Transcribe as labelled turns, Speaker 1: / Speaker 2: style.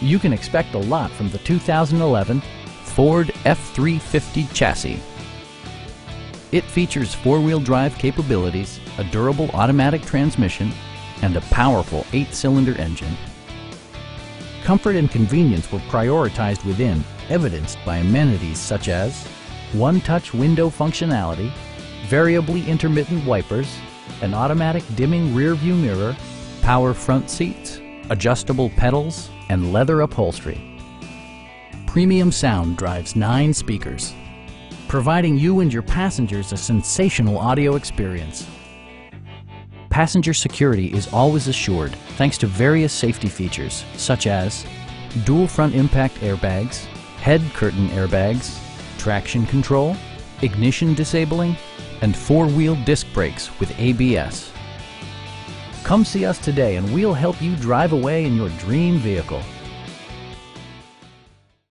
Speaker 1: You can expect a lot from the 2011 Ford F-350 chassis. It features four-wheel drive capabilities, a durable automatic transmission, and a powerful eight-cylinder engine. Comfort and convenience were prioritized within, evidenced by amenities such as one-touch window functionality, variably intermittent wipers, an automatic dimming rear-view mirror, power front seats, adjustable pedals, and leather upholstery. Premium sound drives nine speakers, providing you and your passengers a sensational audio experience. Passenger security is always assured thanks to various safety features such as dual front impact airbags, head curtain airbags, traction control, ignition disabling, and four-wheel disc brakes with ABS. Come see us today and we'll help you drive away in your dream vehicle.